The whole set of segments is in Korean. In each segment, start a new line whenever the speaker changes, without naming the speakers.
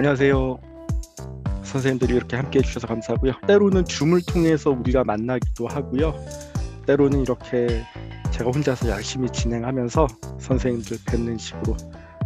안녕하세요. 선생님들이 이렇게 함께 해주셔서 감사하고요. 때로는 줌을 통해서 우리가 만나기도 하고요. 때로는 이렇게 제가 혼자서 열심히 진행하면서 선생님들 뵙는 식으로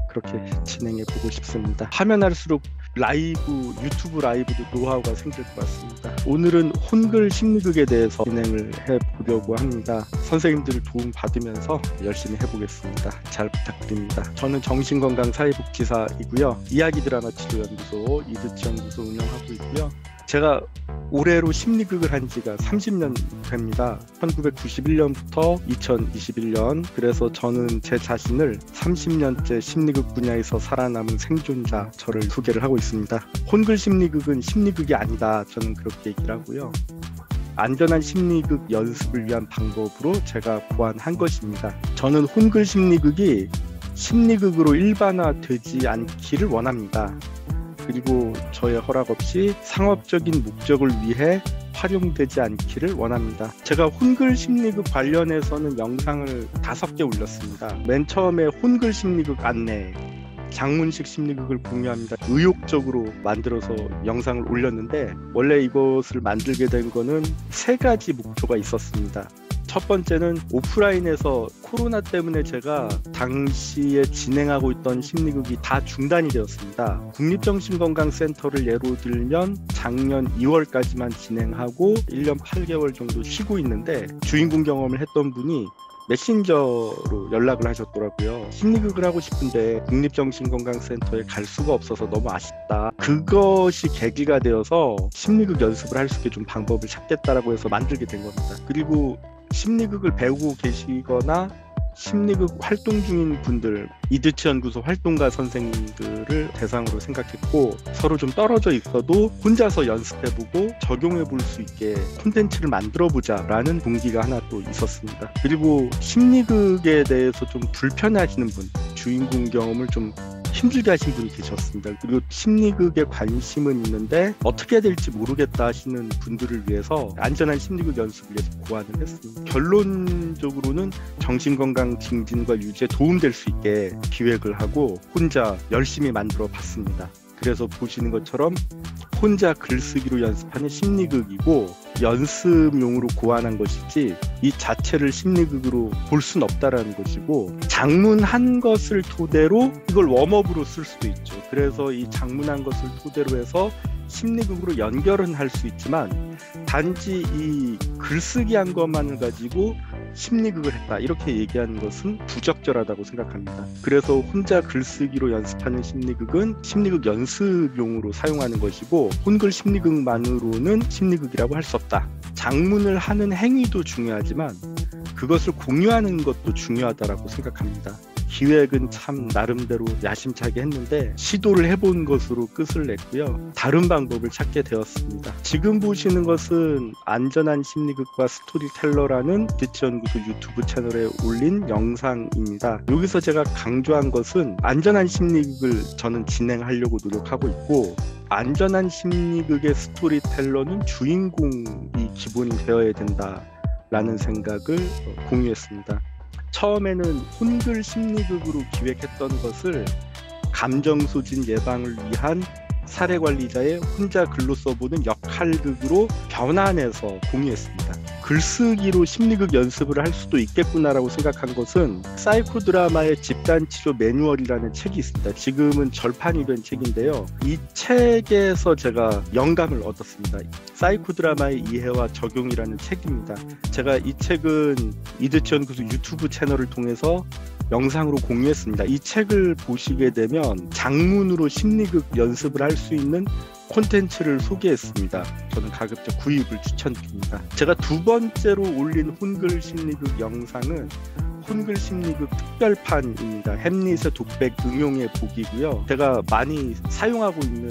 그렇게 진행해 보고 싶습니다. 하면 할수록 라이브 유튜브 라이브도 노하우가 생길 것 같습니다. 오늘은 혼글 심리극에 대해서 진행을 해 보려고 합니다. 선생님들 도움 받으면서 열심히 해보겠습니다. 잘 부탁드립니다. 저는 정신건강 사회복지사이고요. 이야기 드라마 치료 연구소 이드치 연구소 운영하고 있고요. 제가 올해로 심리극을 한 지가 30년 됩니다. 1991년부터 2021년. 그래서 저는 제 자신을 30년째 심리극 분야에서 살아남은 생존자 저를 소개를 하고 있습니다. 혼글 심리극은 심리극이 아니다. 저는 그렇게 얘기를 하고요. 안전한 심리극 연습을 위한 방법으로 제가 고안한 것입니다. 저는 혼글 심리극이 심리극으로 일반화되지 않기를 원합니다. 그리고 저의 허락 없이 상업적인 목적을 위해 활용되지 않기를 원합니다. 제가 혼글 심리극 관련해서는 영상을 다섯 개 올렸습니다. 맨 처음에 혼글 심리극 안내, 장문식 심리극을 공유합니다. 의욕적으로 만들어서 영상을 올렸는데 원래 이것을 만들게 된 거는 세 가지 목표가 있었습니다. 첫 번째는 오프라인에서 코로나 때문에 제가 당시에 진행하고 있던 심리극이 다 중단이 되었습니다. 국립정신건강센터를 예로 들면 작년 2월까지만 진행하고 1년 8개월 정도 쉬고 있는데 주인공 경험을 했던 분이 메신저로 연락을 하셨더라고요. 심리극을 하고 싶은데 국립정신건강센터에 갈 수가 없어서 너무 아쉽다. 그것이 계기가 되어서 심리극 연습을 할 수 있게 좀 방법을 찾겠다라고 해서 만들게 된 겁니다. 그리고 심리극을 배우고 계시거나 심리극 활동 중인 분들 이드치 연구소 활동가 선생님들을 대상으로 생각했고 서로 좀 떨어져 있어도 혼자서 연습해보고 적용해볼 수 있게 콘텐츠를 만들어보자라는 동기가 하나 또 있었습니다. 그리고 심리극에 대해서 좀 불편해하시는 분 주인공 경험을 좀 힘들게 하신 분이 계셨습니다. 그리고 심리극에 관심은 있는데 어떻게 해야 될지 모르겠다 하시는 분들을 위해서 안전한 심리극 연습을 위해서 고안을 했습니다. 결론적으로는 정신건강 증진과 유지에 도움될 수 있게 기획을 하고 혼자 열심히 만들어 봤습니다. 그래서 보시는 것처럼 혼자 글쓰기로 연습하는 심리극이고 연습용으로 고안한 것이지 이 자체를 심리극으로 볼 수는 없다라는 것이고 장문한 것을 토대로 이걸 웜업으로 쓸 수도 있죠. 그래서 이 장문한 것을 토대로 해서 심리극으로 연결은 할 수 있지만 단지 이 글쓰기 한 것만을 가지고 심리극을 했다 이렇게 얘기하는 것은 부적절하다고 생각합니다. 그래서 혼자 글쓰기로 연습하는 심리극은 심리극 연습용으로 사용하는 것이고 혼글 심리극만으로는 심리극이라고 할 수 없다. 장문을 하는 행위도 중요하지만 그것을 공유하는 것도 중요하다라고 생각합니다. 기획은 참 나름대로 야심차게 했는데 시도를 해본 것으로 끝을 냈고요. 다른 방법을 찾게 되었습니다. 지금 보시는 것은 안전한 심리극과 스토리텔러라는 디치연구소 유튜브 채널에 올린 영상입니다. 여기서 제가 강조한 것은 안전한 심리극을 저는 진행하려고 노력하고 있고 안전한 심리극의 스토리텔러는 주인공이 기본이 되어야 된다 라는 생각을 공유했습니다. 처음에는 혼글 심리극으로 기획했던 것을 감정 소진 예방을 위한 사례 관리자의 혼자 글로 써보는 역할극으로 변환해서 공유했습니다. 글쓰기로 심리극 연습을 할 수도 있겠구나라고 생각한 것은 사이코 드라마의 집단 치료 매뉴얼이라는 책이 있습니다. 지금은 절판이 된 책인데요. 이 책에서 제가 영감을 얻었습니다. 사이코 드라마의 이해와 적용이라는 책입니다. 제가 이 책은 이드치 연구소 유튜브 채널을 통해서 영상으로 공유했습니다. 이 책을 보시게 되면 작문으로 심리극 연습을 할 수 있는 콘텐츠를 소개했습니다. 저는 가급적 구입을 추천드립니다. 제가 두 번째로 올린 혼글 심리극 영상은 혼글 심리극 특별판입니다. 햄릿의 독백 응용해 보기고요. 제가 많이 사용하고 있는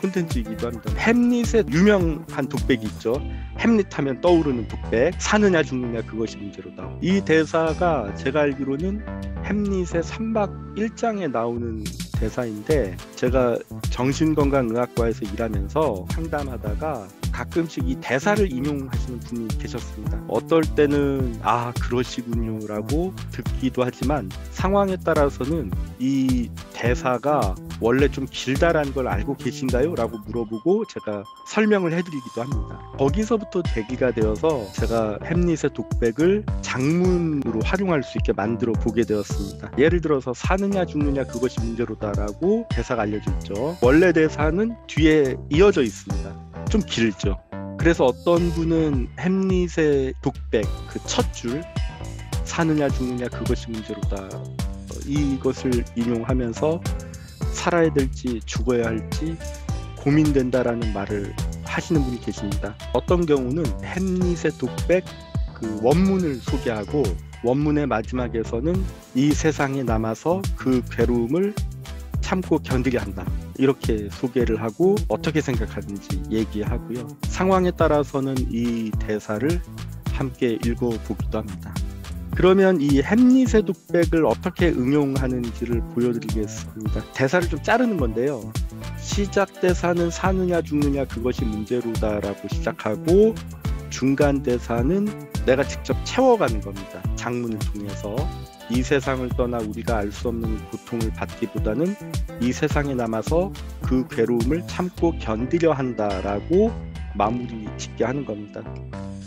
콘텐츠이기도 합니다. 햄릿의 유명한 독백이 있죠. 햄릿 하면 떠오르는 독백. 사느냐 죽느냐 그것이 문제로다. 이 대사가 제가 알기로는 햄릿의 3박 1장에 나오는 대사인데 제가 정신건강의학과에서 일하면서 상담하다가 가끔씩 이 대사를 인용하시는 분이 계셨습니다. 어떨 때는 아 그러시군요라고 듣기도 하지만 상황에 따라서는 이 대사가 원래 좀 길다라는 걸 알고 계신가요? 라고 물어보고 제가 설명을 해드리기도 합니다. 거기서부터 계기가 되어서 제가 햄릿의 독백을 장문으로 활용할 수 있게 만들어 보게 되었습니다. 예를 들어서 사느냐 죽느냐 그것이 문제로다라고 대사가 알려져 있죠. 원래 대사는 뒤에 이어져 있습니다. 좀 길죠. 그래서 어떤 분은 햄릿의 독백 그 첫 줄 사느냐 죽느냐 그것이 문제로다 이것을 인용하면서 살아야 될지 죽어야 할지 고민된다라는 말을 하시는 분이 계십니다. 어떤 경우는 햄릿의 독백 그 원문을 소개하고 원문의 마지막에서는 이 세상에 남아서 그 괴로움을 참고 견디려 한다. 이렇게 소개를 하고 어떻게 생각하는지 얘기하고요. 상황에 따라서는 이 대사를 함께 읽어보기도 합니다. 그러면 이 햄릿의 독백을 어떻게 응용하는지를 보여드리겠습니다. 대사를 좀 자르는 건데요. 시작 대사는 사느냐 죽느냐 그것이 문제로다라고 시작하고 중간 대사는 내가 직접 채워가는 겁니다. 장문을 통해서 이 세상을 떠나 우리가 알 수 없는 고통을 받기보다는 이 세상에 남아서 그 괴로움을 참고 견디려 한다라고 마무리 짓게 하는 겁니다.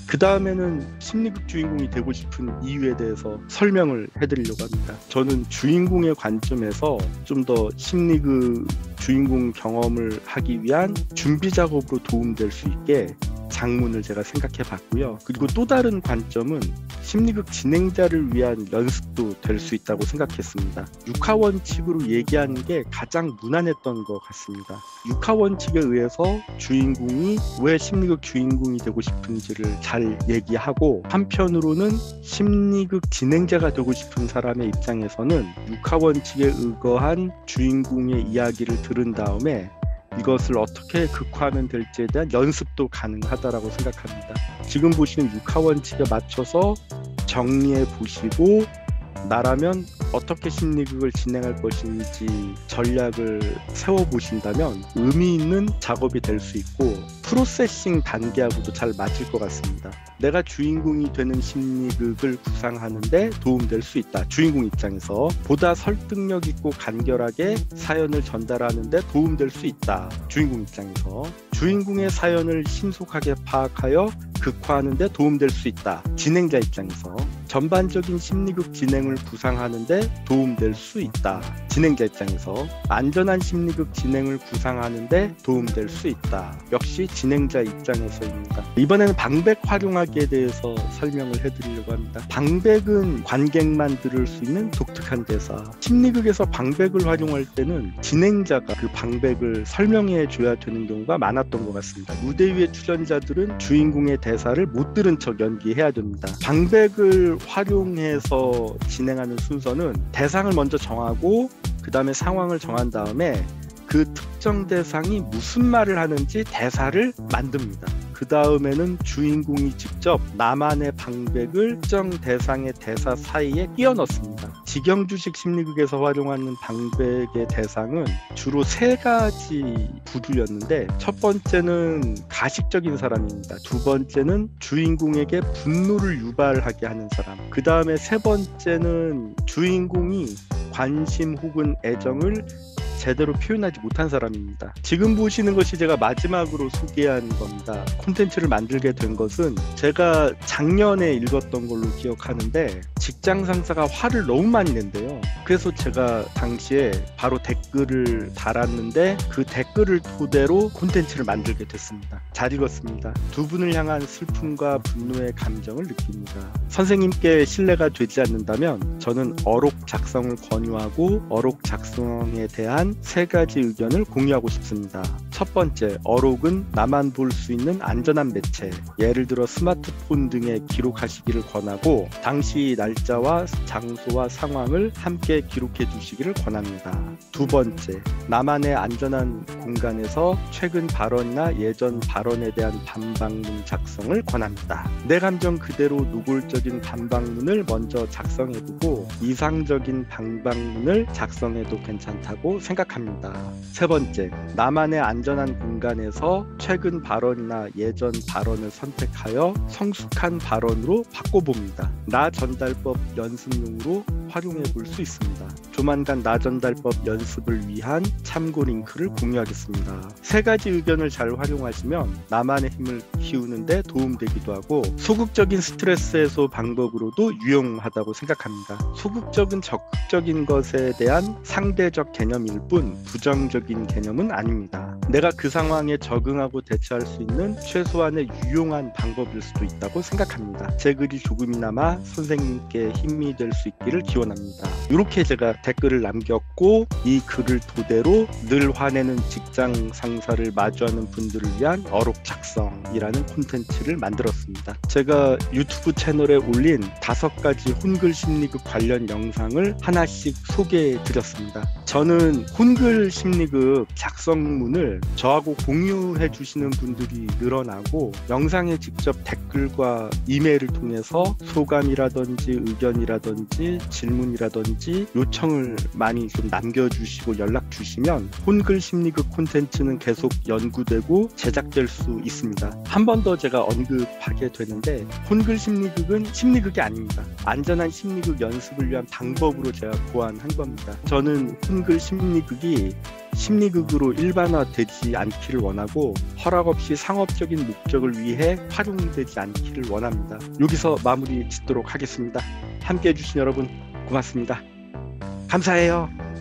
그 다음에는 심리극 주인공이 되고 싶은 이유에 대해서 설명을 해드리려고 합니다. 저는 주인공의 관점에서 좀 더 심리극 주인공 경험을 하기 위한 준비 작업으로 도움될 수 있게 장문을 제가 생각해 봤고요. 그리고 또 다른 관점은 심리극 진행자를 위한 연습도 될 수 있다고 생각했습니다. 육하 원칙으로 얘기하는 게 가장 무난했던 것 같습니다. 육하 원칙에 의해서 주인공이 왜 심리극 주인공이 되고 싶은지를 잘 얘기하고 한편으로는 심리극 진행자가 되고 싶은 사람의 입장에서는 육하 원칙에 의거한 주인공의 이야기를 들은 다음에 이것을 어떻게 극화하면 될지에 대한 연습도 가능하다라고 생각합니다. 지금 보시는 육하 원칙에 맞춰서 정리해 보시고 나라면 어떻게 심리극을 진행할 것인지 전략을 세워 보신다면 의미 있는 작업이 될 수 있고 프로세싱 단계하고도 잘 맞을 것 같습니다. 내가 주인공이 되는 심리극을 구상하는데 도움될 수 있다. 주인공 입장에서 보다 설득력 있고 간결하게 사연을 전달하는데 도움될 수 있다. 주인공 입장에서 주인공의 사연을 신속하게 파악하여 극화하는데 도움될 수 있다. 진행자 입장에서 전반적인 심리극 진행을 구상하는데 도움될 수 있다. 진행자 입장에서 안전한 심리극 진행을 구상하는데 도움될 수 있다. 역시 진행자 입장에서입니다. 이번에는 방백 활용하기에 대해서 설명을 해드리려고 합니다. 방백은 관객만 들을 수 있는 독특한 대사. 심리극에서 방백을 활용할 때는 진행자가 그 방백을 설명해 줘야 되는 경우가 많았던 것 같습니다. 무대 위의 출연자들은 주인공의 대사를 못 들은 척 연기해야 됩니다. 방백을 활용해서 진행하는 순서는 대상을 먼저 정하고 그 다음에 상황을 정한 다음에 그 특정 대상이 무슨 말을 하는지 대사를 만듭니다. 그 다음에는 주인공이 직접 나만의 방백을 특정 대상의 대사 사이에 끼워 넣습니다. 직영주식 심리극에서 활용하는 방백의 대상은 주로 세 가지 부류였는데 첫 번째는 가식적인 사람입니다. 두 번째는 주인공에게 분노를 유발하게 하는 사람. 그 다음에 세 번째는 주인공이 관심 혹은 애정을 제대로 표현하지 못한 사람입니다. 지금 보시는 것이 제가 마지막으로 소개한 겁니다. 콘텐츠를 만들게 된 것은 제가 작년에 읽었던 걸로 기억하는데 직장 상사가 화를 너무 많이 낸대요. 그래서 제가 당시에 바로 댓글을 달았는데 그 댓글을 토대로 콘텐츠를 만들게 됐습니다. 잘 읽었습니다. 두 분을 향한 슬픔과 분노의 감정을 느낍니다. 선생님께 신뢰가 되지 않는다면 저는 어록 작성을 권유하고 어록 작성에 대한 세 가지 의견을 공유하고 싶습니다. 첫 번째, 어록은 나만 볼 수 있는 안전한 매체, 예를 들어 스마트폰 등에 기록하시기를 권하고 당시 날짜와 장소와 상황을 함께 기록해 두시기를 권합니다. 두 번째, 나만의 안전한 공간에서 최근 발언이나 예전 발언에 대한 반박문 작성을 권합니다. 내 감정 그대로 노골적인 반박문을 먼저 작성해두고 이상적인 반박문을 작성해도 괜찮다고 생각합니다. 세 번째, 나만의 안 안전한 공간에서 최근 발언이나 예전 발언을 선택하여 성숙한 발언으로 바꿔봅니다. 나 전달법 연습용으로 활용해 볼 수 있습니다. 조만간 나 전달법 연습을 위한 참고 링크를 공유하겠습니다. 세 가지 의견을 잘 활용하시면 나만의 힘을 키우는데 도움되기도 하고 소극적인 스트레스 해소 방법으로도 유용하다고 생각합니다. 소극적인 적극적인 것에 대한 상대적 개념일 뿐 부정적인 개념은 아닙니다. 내가 그 상황에 적응하고 대처할 수 있는 최소한의 유용한 방법일 수도 있다고 생각합니다. 제 글이 조금이나마 선생님께 힘이 될 수 있기를 기원합니다. 이렇게 제가 댓 글을 남겼고 이 글을 토대로 늘 화내는 직장 상사를 마주하는 분들을 위한 어록 작성이라는 콘텐츠를 만들었습니다. 제가 유튜브 채널에 올린 다섯 가지 혼글 심리극 관련 영상을 하나씩 소개해 드렸습니다. 저는 혼글 심리극 작성문을 저하고 공유해 주시는 분들이 늘어나고 영상에 직접 댓글과 이메일을 통해서 소감이라든지 의견이라든지 질문이라든지 요청을 많이 좀 남겨주시고 연락 주시면 혼글 심리극 콘텐츠는 계속 연구되고 제작될 수 있습니다. 한 번 더 제가 언급하게 되는데 혼글 심리극은 심리극이 아닙니다. 안전한 심리극 연습을 위한 방법으로 제가 고안한 겁니다. 저는 혼글 심리극이 심리극으로 일반화되지 않기를 원하고 허락 없이 상업적인 목적을 위해 활용되지 않기를 원합니다. 여기서 마무리 짓도록 하겠습니다. 함께 해주신 여러분 고맙습니다. 감사해요.